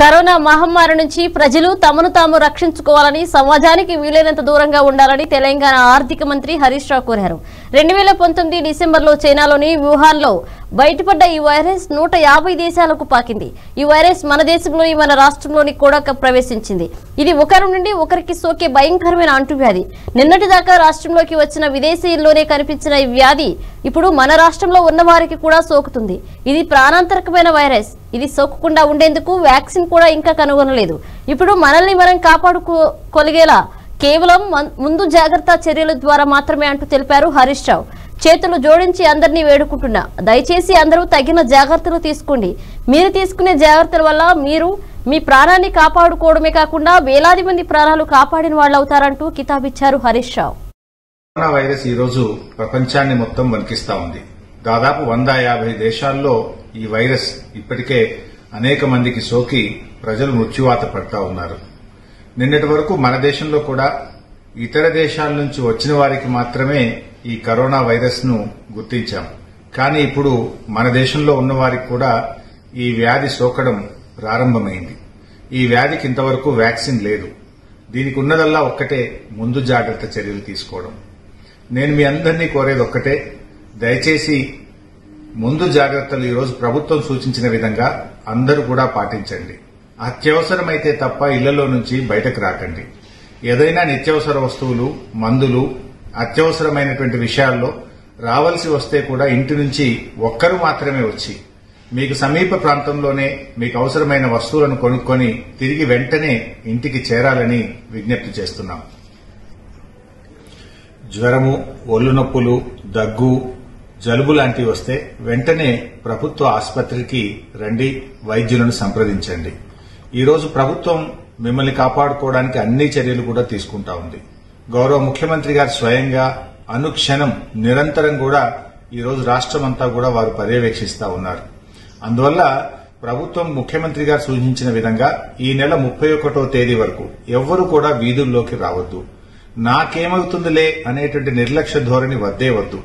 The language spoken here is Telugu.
కరోనా మహమ్మారి నుంచి ప్రజలు తమను తాము రక్షించుకోవాలని సమాజానికి వీలైనంత దూరంగా ఉండాలని తెలంగాణ ఆర్థిక మంత్రి హరీష్ రావు కోరారు. రెండు వేల పంతొమ్మిది డిసెంబర్లో చైనాలోని వుహాన్లో బయటపడ్డ ఈ వైరస్ నూట యాభై దేశాలకు పాకింది. ఈ వైరస్ మన దేశంలోని మన రాష్ట్రంలోని కూడా ప్రవేశించింది. ఇది ఒకరి నుండి ఒకరికి సోకే భయంకరమైన అంటువ్యాధి. నిన్నటి దాకా రాష్ట్రంలోకి వచ్చిన విదేశీయుల్లోనే కనిపించిన ఈ వ్యాధి ఇప్పుడు మన రాష్ట్రంలో ఉన్న వారికి కూడా సోకుతుంది. ఇది ప్రాణాంతరకమైన వైరస్. ఇది సోకకుండా ఉండేందుకు వ్యాక్సిన్ కూడా ఇంకా కనుగొనలేదు. ఇప్పుడు మనల్ని మనం కాపాడుకోగలిగేలా కేవలం ముందు జాగ్రత్త చర్యల ద్వారా మాత్రమే అంటూ తెలిపారు హరీష్ రావు. చేతులు జోడించి అందరినీ వేడుకుంటున్నా. దయచేసి అందరూ తగిన జాగ్రత్తలు తీసుకోండి. మీరు తీసుకునే జాగ్రత్తల వల్ల మీరు మీ ప్రాణాన్ని కాపాడుకోవడమే కాకుండా వేలాది మంది ప్రాణాలు కాపాడిన వాళ్ళు అవుతారంటూ కితాబిచ్చారు హరీష్ రావు. కరోనా వైరస్ ఈ రోజు ప్రపంచాన్ని మొత్తం వణికిస్తా ఉంది. దాదాపు వంద యాభై దేశాల్లో ఈ వైరస్ ఇప్పటికే అనేక మందికి సోకి ప్రజలు మృత్యువాత పడతా ఉన్నారు. నిన్నటి వరకు మన దేశంలో కూడా ఇతర దేశాల నుంచి వచ్చిన వారికి మాత్రమే ఈ కరోనా వైరస్ను గుర్తించాం. కానీ ఇప్పుడు మన దేశంలో ఉన్న వారికి కూడా ఈ వ్యాధి సోకడం ప్రారంభమైంది. ఈ వ్యాధికి ఇంతవరకు వ్యాక్సిన్ లేదు. దీనికి ఉన్నదల్లా ఒక్కటే ముందు జాగ్రత్త చర్యలు తీసుకోవడం. నేను మీ అందరినీ కోరేది ఒక్కటే దయచేసి ముందు జాగ్రత్తలు ఈరోజు ప్రభుత్వం సూచించిన విధంగా అందరూ కూడా పాటించండి. అత్యవసరమైతే తప్ప ఇళ్ళలో నుంచి బయటకు రాకండి. ఏదైనా నిత్యావసర వస్తువులు మందులు అత్యవసరమైనటువంటి విషయాల్లో రావాల్సి వస్తే కూడా ఇంటి నుంచి ఒక్కరు మాత్రమే వచ్చి మీకు సమీప ప్రాంతంలోనే మీకు అవసరమైన వస్తువులను కొనుక్కొని తిరిగి వెంటనే ఇంటికి చేరాలని విజ్ఞప్తి చేస్తున్నాం. జ్వరము ఒళ్ళు నొప్పులు దగ్గు జలుబు లాంటివి వస్తే వెంటనే ప్రభుత్వ ఆసుపత్రికి రండి వైద్యులను సంప్రదించండి. ఈరోజు ప్రభుత్వం మిమ్మల్ని కాపాడుకోవడానికి అన్ని చర్యలు కూడా తీసుకుంటా ఉంది. గౌరవ ముఖ్యమంత్రి గారు స్వయంగా అనుక్షణం నిరంతరం కూడా ఈరోజు రాష్ట్రమంతా కూడా వారు పర్యవేక్షిస్తా ఉన్నారు. అందువల్ల ప్రభుత్వం ముఖ్యమంత్రి గారు సూచించిన విధంగా ఈ నెల ముప్పై ఒకటో తేదీ వరకు ఎవ్వరూ కూడా వీధుల్లోకి రావద్దు. నాకేమవుతుందిలే అనేటువంటి నిర్లక్ష్య ధోరణి వద్దే వద్దు.